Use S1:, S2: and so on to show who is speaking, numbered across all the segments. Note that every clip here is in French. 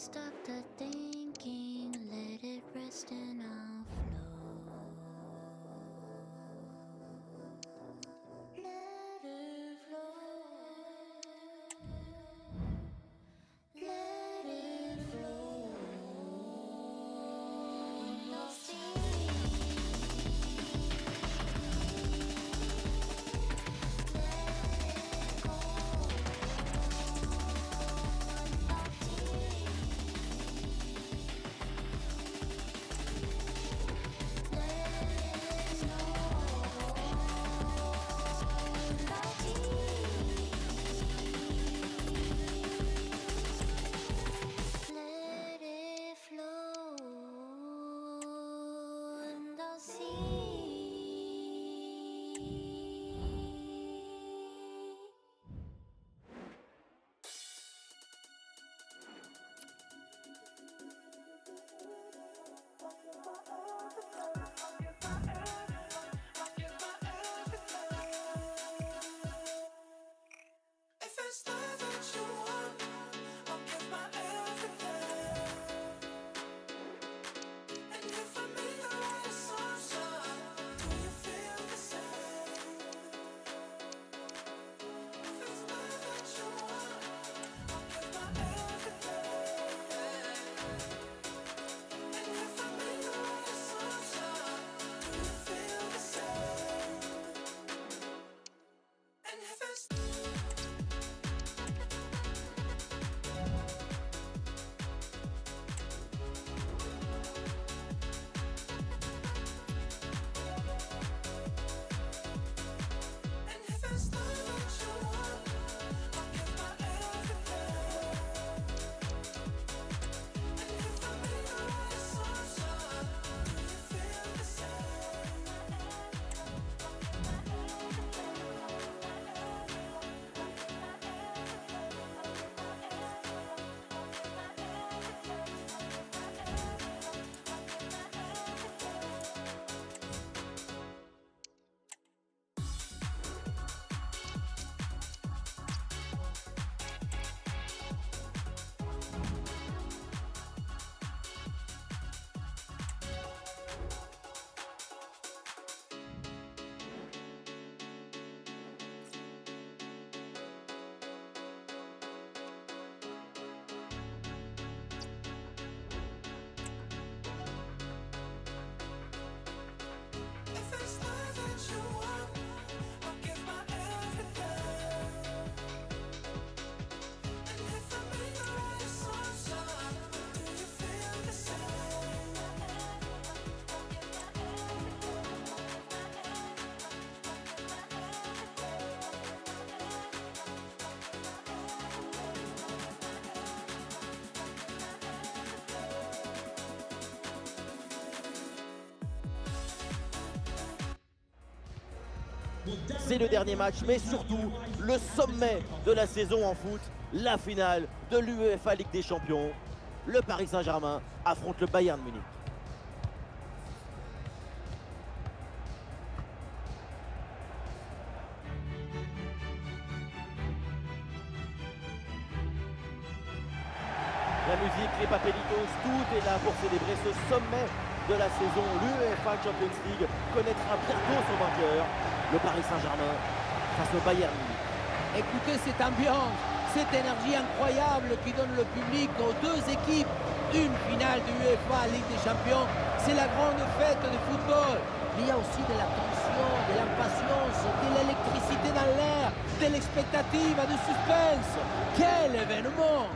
S1: stop the
S2: thing.
S3: C'est le dernier match, mais surtout le sommet de la saison en foot, la finale de l'UEFA Ligue des Champions. Le Paris Saint-Germain affronte le Bayern Munich. La musique, les papelitos, tout est là pour célébrer ce sommet de la saison. L'UEFA Champions League connaîtra bientôt son vainqueur, le Paris Saint-Germain, face au Bayern.
S4: Écoutez cette ambiance, cette énergie incroyable qui donne le public aux deux équipes. Une finale de UEFA Ligue des Champions, c'est la grande fête de football. Il y a aussi de la tension, de l'impatience, de l'électricité dans l'air, de l'expectative, du suspense. Quel événement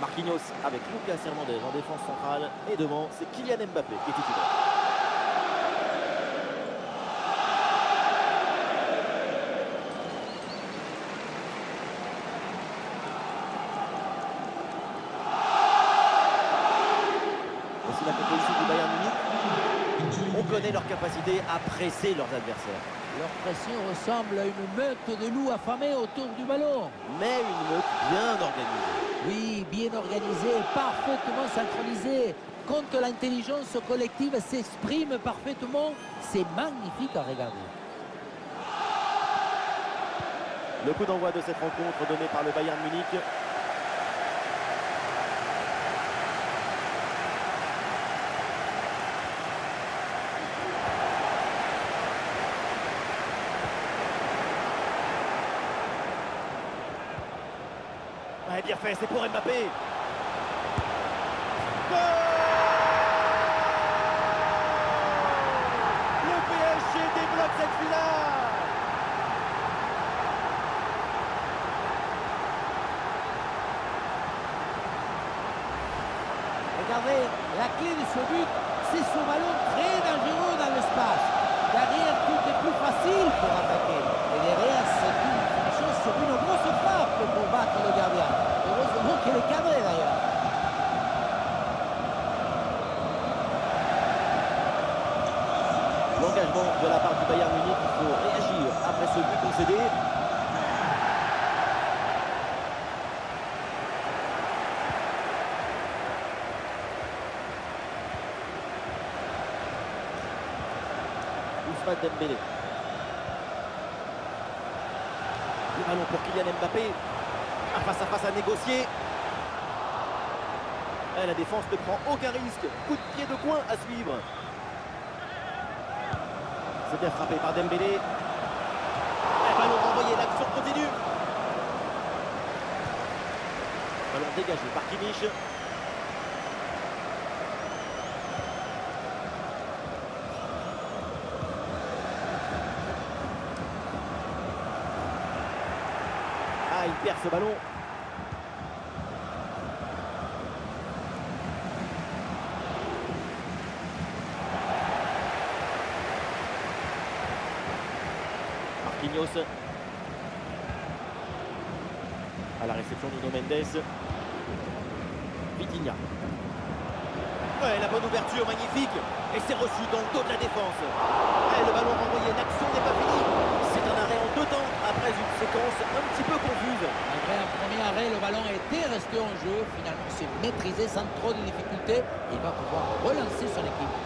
S3: Marquinhos avec Lucas Hernandez en défense centrale. Et devant, c'est Kylian Mbappé qui est titulaire. Voici la composition du Bayern Munich. On connaît leur capacité à presser leurs adversaires.
S4: Leur pression ressemble à une meute de loups affamés autour du ballon.
S3: Mais une meute bien organisée.
S4: Oui, bien organisé, parfaitement synchronisé. Quand l'intelligence collective s'exprime parfaitement, c'est magnifique à regarder.
S3: Le coup d'envoi de cette rencontre donné par le Bayern Munich. C'est pour Mbappé. Le PSG débloque cette finale
S4: Regardez, la clé de ce but, c'est ce ballon très dangereux dans l'espace. Derrière, tout est plus facile pour attaquer. Et derrière, c'est une finition sur une grosse frappe pour battre le gardien. Heureusement qu'il est cadré d'ailleurs.
S3: L'engagement de la part du Bayern Munich, il faut réagir après ce but concédé. Ousmane Dembélé. Ballon pour Kylian Mbappé. Un face à face à négocier. La défense ne prend aucun risque. Coup de pied de coin à suivre. C'est bien frappé par Dembélé. Un ballon renvoyé, l'action continue. Ballon dégagé par Kimmich. Ah, il perd ce ballon. Marquinhos. À la réception Nuno Mendes. Vitinha. Ouais, la bonne ouverture, magnifique. Et c'est reçu dans le dos de la défense. Et le ballon renvoyé, l'action n'est pas finie. C'est un arrêt après une séquence un petit peu confuse.
S4: Malgré un premier arrêt, le ballon était resté en jeu. Finalement, c'est maîtrisé sans trop de difficultés. Il va pouvoir relancer son équipe.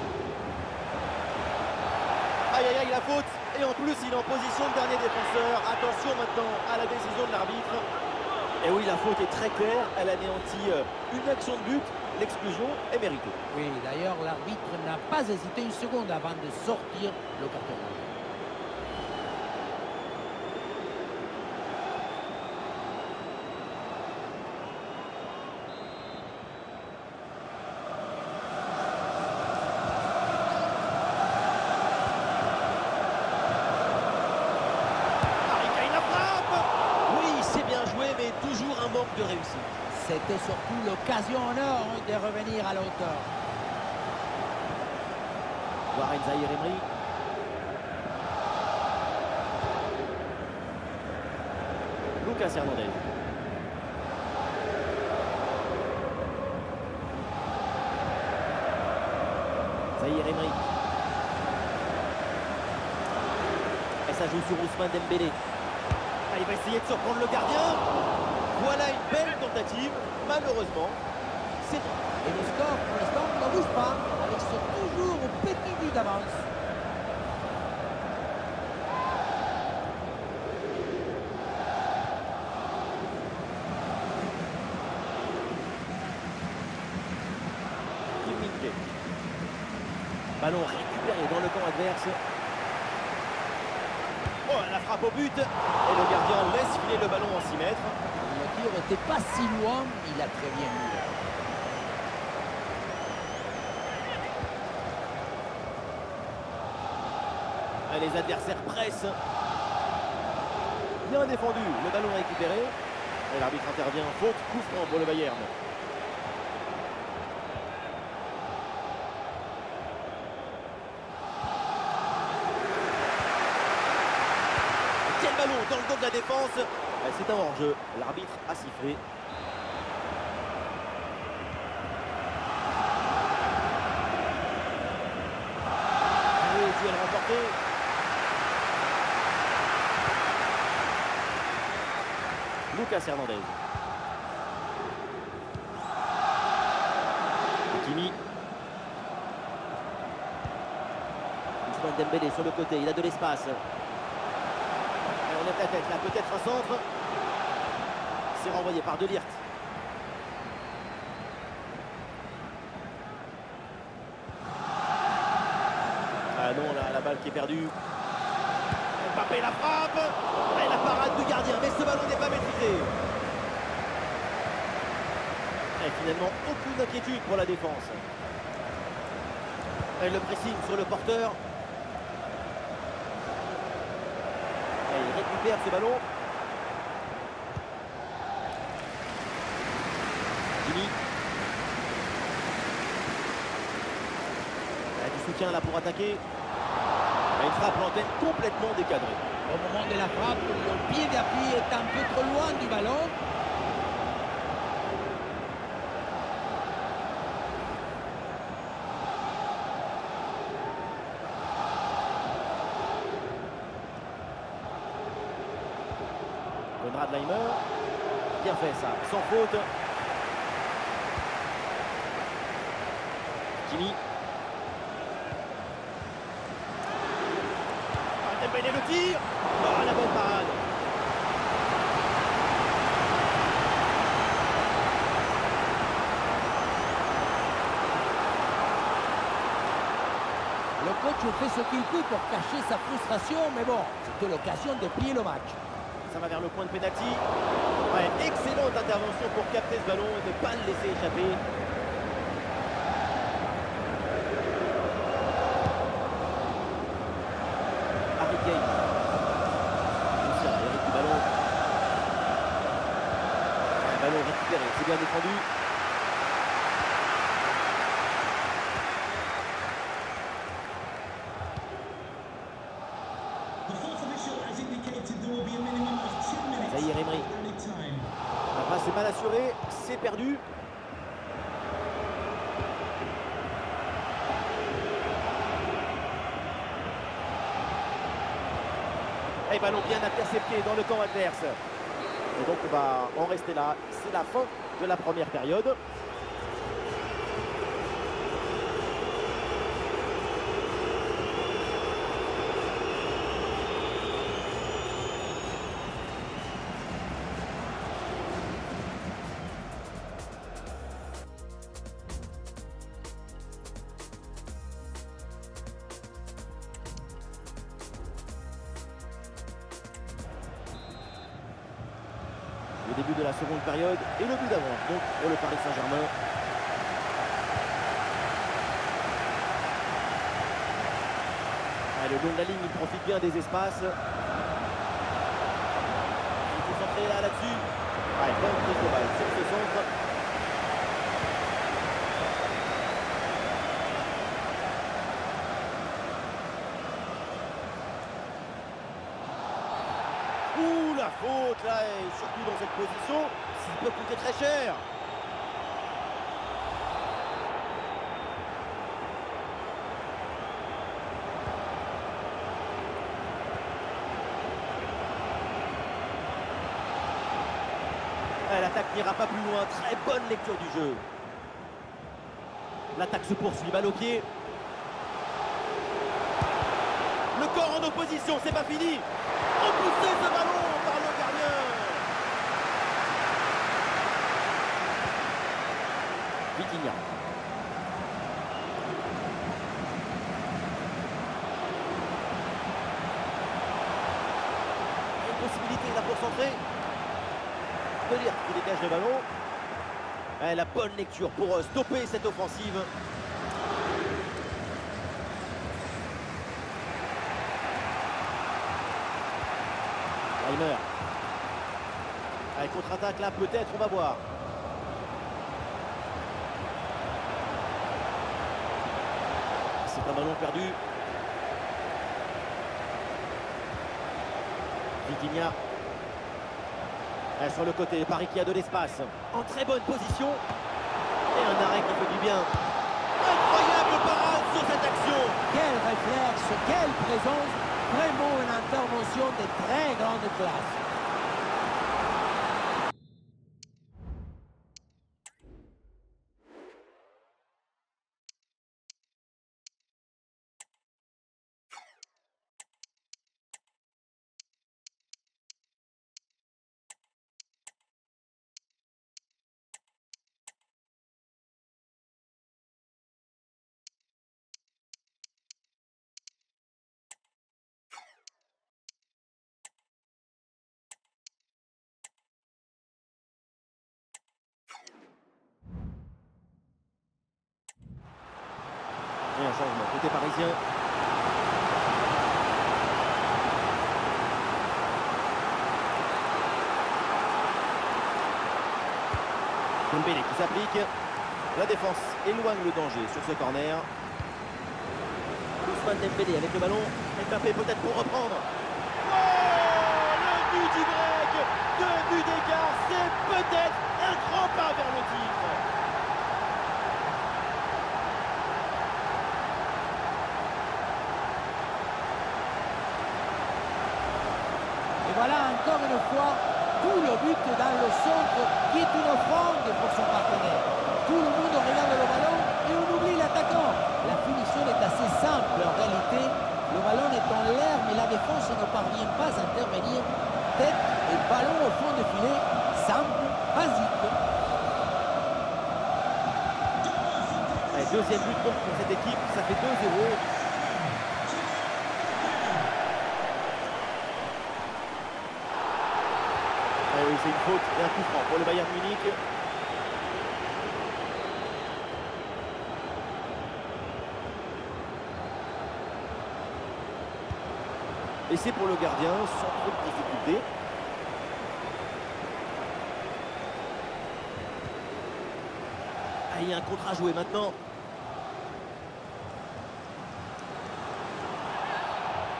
S3: Aïe aïe aïe, la faute. Et en plus, il est en position de dernier défenseur. Attention maintenant à la décision de l'arbitre. Et oui, la faute est très claire. Elle anéantit euh, une action de but. L'exclusion est méritée.
S4: Oui, d'ailleurs, l'arbitre n'a pas hésité une seconde avant de sortir le carton rouge.
S3: Harry Kane la frappe Oui, c'est bien joué, mais toujours un manque de réussite.
S4: C'était surtout l'occasion en or hein, de revenir à la hauteur.
S3: Warren Zahir Emery. Lucas Hernandez. Zahir Emery. Et ça joue sur Ousmane Dembélé. Ah, il va essayer de surprendre le gardien. Voilà une belle tentative. Malheureusement,
S4: Et le score, pour l'instant, ne bouge pas, avec ce toujours petit but d'avance.
S3: Ballon récupéré dans le camp adverse. Oh, la frappe au but. Et le gardien laisse filer le ballon en 6 mètres.
S4: Le tir n'était pas si loin, il a très bien mis.
S3: Les adversaires pressent. Bien défendu. Le ballon récupéré. Et l'arbitre intervient. Faute, coup franc pour le Bayern. Quel ballon dans le dos de la défense. C'est un hors-jeu. L'arbitre a sifflé. Lucas Hernandez. Hakimi. Ousmane Dembélé sur le côté, il a de l'espace. On est à tête là, peut-être un centre. C'est renvoyé par Delirte. Ah non, là, la balle qui est perdue. Mbappé la frappe Et la parade du gardien, mais ce ballon n'est pas maîtrisé. Et finalement, aucune inquiétude pour la défense. Et le pressing sur le porteur. Et il récupère ce ballon. Il a du soutien là pour attaquer. Une frappe l'antenne complètement décadrée.
S4: Au moment de la frappe, le pied d'appui est un peu trop loin du ballon.
S3: Conrad Leimer. Bien fait ça, sans faute. Kimi. Ah, Ah, la bonne parade.
S4: Le coach fait ce qu'il peut pour cacher sa frustration, mais bon, c'était l'occasion de plier le match.
S3: Ça va vers le point de pénalty. Ouais, excellente intervention pour capter ce ballon et ne pas le laisser échapper. Harry Kane. Lucien, Eric du ballon. Un ballon récupéré, c'est bien défendu.
S5: The fourth official has indicated there will be a minimum of two minutes
S3: Zahir Emery. La passe est mal assurée, c'est perdu. Et ballon bien intercepté dans le camp adverse. Et donc on va en rester là. C'est la fin de la première période. Début de la seconde période et le but d'avance donc pour le Paris Saint-Germain. Le long de la ligne, il profite bien des espaces. Il faut centrer là, là-dessus. Ouais, bonne prise de balle sur ce centre. La faute là, et surtout dans cette position, ça peut coûter très cher. L'attaque n'ira pas plus loin, très bonne lecture du jeu. L'attaque se poursuit, balle au pied. Le corps en opposition, c'est pas fini. Repoussé ce ballon par le gardien. Une possibilité là pour centrer. De dire qui dégage le ballon. Eh, la bonne lecture pour euh, stopper cette offensive. Reimer. Allez, contre-attaque là, peut-être, on va voir. Un ballon perdu. Vitinha. Sur le côté, Paris qui a de l'espace. En très bonne position. Et un arrêt qui fait du bien. Incroyable parade sur cette action.
S4: Quel réflexe, quelle présence, vraiment une intervention de très grande classe.
S3: Et un changement côté parisien. Qui s'applique. La défense éloigne le danger sur ce corner. Ousmane Dembélé avec le ballon. Mbappé peut-être pour reprendre. Oh Le but du Deux buts d'écart, c'est peut-être un grand pas vers le titre.
S4: Et voilà encore une fois tout le but dans le centre qui est une offrande pour son partenaire. Tout le monde regarde le ballon et on oublie l'attaquant. La finition est assez simple en réalité. Le ballon est en l'air mais la défense ne parvient pas à intervenir. Tête et ballon au fond de filet. Simple, basique.
S3: Deuxième but pour cette équipe, ça fait 2-0. Une faute et un coup franc pour le Bayern Munich. Et c'est pour le gardien sans trop de difficulté. Ah, il y a un contre à jouer maintenant.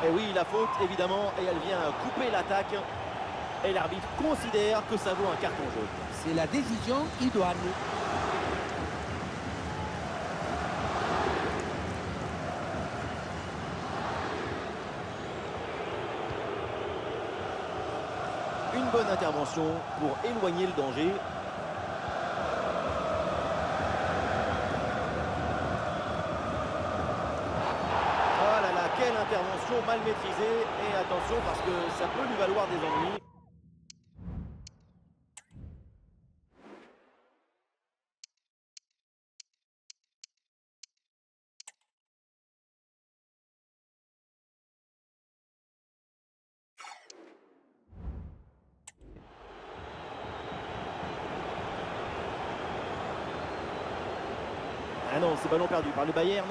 S3: Et oui, la faute évidemment, et elle vient couper l'attaque. Et l'arbitre considère que ça vaut un carton jaune.
S4: C'est la décision idoine.
S3: Une bonne intervention pour éloigner le danger. Oh là là, quelle intervention mal maîtrisée. Et attention parce que ça peut lui valoir des ennuis. Ah non, c'est ballon perdu par le Bayern.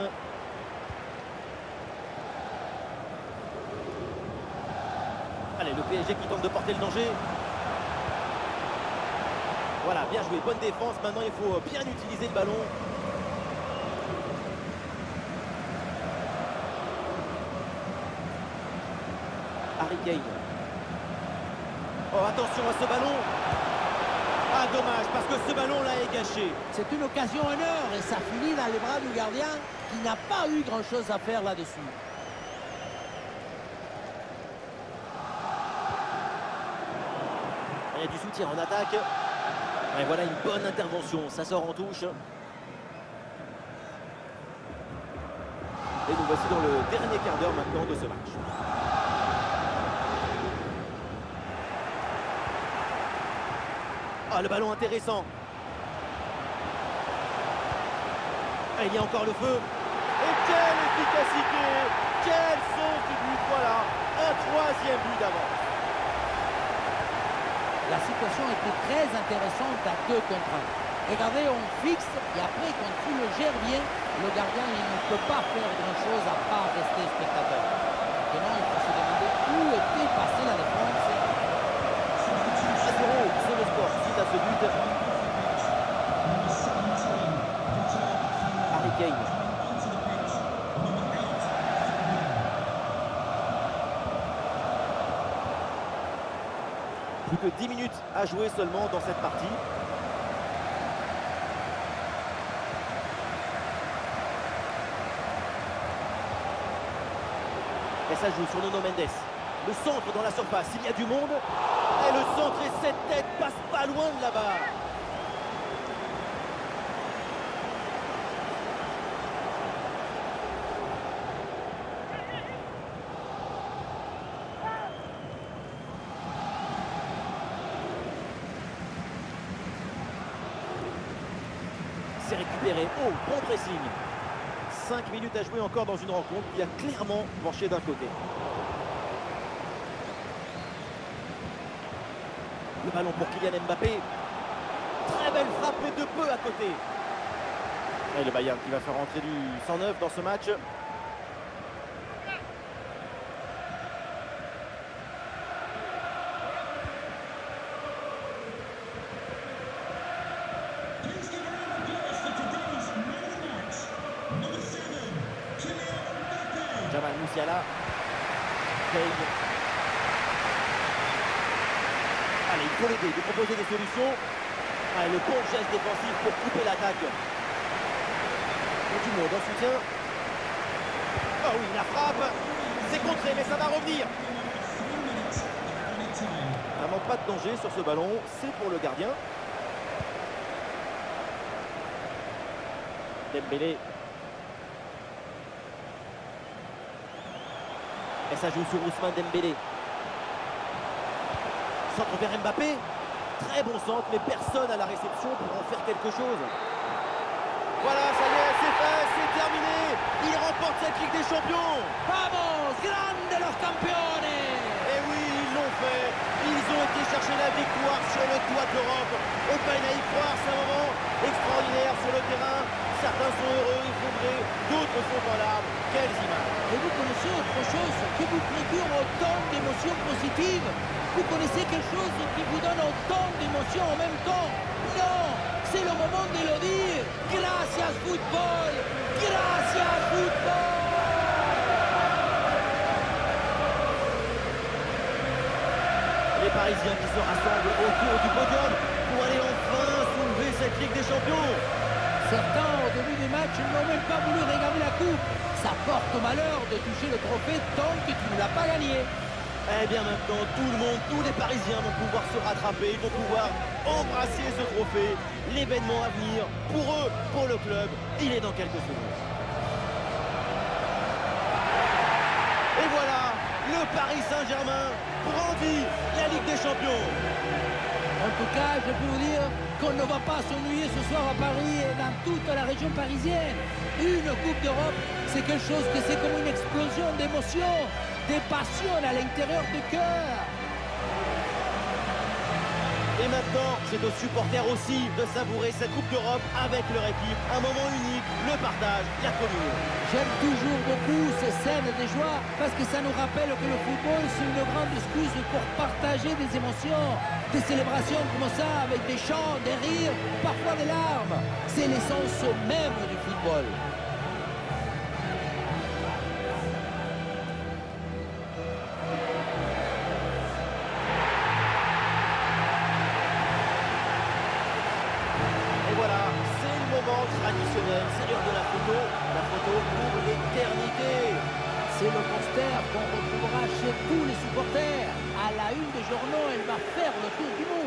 S3: Allez, le PSG qui tente de porter le danger. Voilà, bien joué, bonne défense. Maintenant, il faut bien utiliser le ballon. Harry Kane. Oh, attention à ce ballon. Ah, dommage, parce que ce ballon-là est gâché.
S4: C'est une occasion en heure et ça finit dans les bras du gardien qui n'a pas eu grand-chose à faire là-dessus.
S3: Il y a du soutien en attaque. Et voilà une bonne intervention, ça sort en touche. Et nous voici dans le dernier quart d'heure maintenant de ce match. Ah, le ballon intéressant. Ah, il y a encore le feu. Et quelle efficacité Quel sens du but Voilà, un troisième but d'avance.
S4: La situation était très intéressante à deux contre un. Regardez, on fixe et après, quand tu le gères bien, le gardien il ne peut pas faire grand-chose à part rester spectateur. Maintenant, il faut se demander où était passée la défense.
S3: Harry Kane. Plus que 10 minutes à jouer seulement dans cette partie. Et ça joue sur Nuno Mendes. Le centre dans la surface, il y a du monde. Et le centre et cette tête passe pas loin de là-bas. C'est récupéré. Oh, bon pressing. 5 minutes à jouer encore dans une rencontre qui a clairement penché d'un côté. Le ballon pour Kylian Mbappé. Très belle frappe, de peu à côté. Et le Bayern qui va faire rentrer du 109 dans ce match. Solutions. Ah, le bon geste défensif pour couper l'attaque. Du monde en soutien. Oh oui, la frappe. C'est contré, mais ça va revenir. Vraiment pas de danger sur ce ballon. C'est pour le gardien. Dembélé. Et ça joue sur Ousmane Dembélé. Centre vers Mbappé. Très bon centre, mais personne à la réception pour en faire quelque chose. Voilà, ça y est, c'est fait, c'est terminé. Il remporte cette Ligue des Champions.
S4: Vamos, grande los campeones.
S3: Et oui, ils l'ont fait. Ils ont été chercher la victoire sur le toit de l'Europe. On peine à y croire, c'est un moment extraordinaire sur le terrain. Certains sont heureux, effondrés, d'autres sont en larmes. Quelles images
S4: Et vous connaissez autre chose qui vous procure autant d'émotions positives Vous connaissez quelque chose qui vous donne autant d'émotions en même temps? Non C'est le moment de le dire Gracias football Gracias football
S3: Les Parisiens qui se rassemblent autour du podium pour aller enfin soulever cette Ligue des Champions.
S4: Certains, au début du match, n'ont même pas voulu regarder la coupe. Ça porte malheur de toucher le trophée tant que tu ne l'as pas gagné.
S3: Eh bien maintenant, tout le monde, tous les Parisiens vont pouvoir se rattraper, ils vont pouvoir embrasser ce trophée. L'événement à venir, pour eux, pour le club, il est dans quelques secondes. Et voilà, le Paris Saint-Germain brandit la Ligue des Champions.
S4: En tout cas, je peux vous dire qu'on ne va pas s'ennuyer ce soir à Paris et dans toute la région parisienne. Une Coupe d'Europe, c'est quelque chose que c'est comme une explosion d'émotions, des passions à l'intérieur du cœur.
S3: Et maintenant, c'est aux supporters aussi de savourer cette Coupe d'Europe avec leur équipe. Un moment unique, le partage, la communion.
S4: J'aime toujours beaucoup ces scènes de joie parce que ça nous rappelle que le football, c'est une grande excuse pour partager des émotions, des célébrations comme ça avec des chants, des rires, parfois des larmes. C'est l'essence même du football.
S3: C'est le
S4: poster qu'on retrouvera chez tous les supporters. À la une des journaux, elle va faire le tour du monde.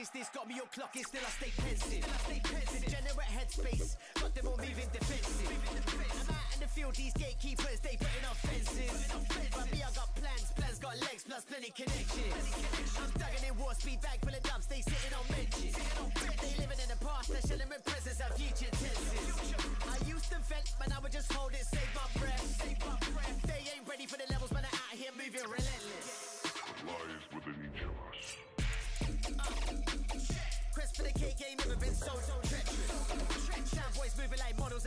S6: Is this? Got me all clocking, still I stay pensive. I stay pensive. Degenerate headspace, got them all moving defensive. I'm out in the field, these gatekeepers, they putting up fences. But me, I got plans, plans got legs, plus plenty connections. I'm thugging in war speed, bag full of dubs, they sitting on benches. They living in the past, they're shelling with presents of future tenses. I used to vent, but now I just hold it, save my breath. They ain't ready for the levels, man, they're out here moving relentless.
S7: lies
S6: for the ain't never been so, so treacherous. Sound boys moving like models